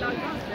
Thank you.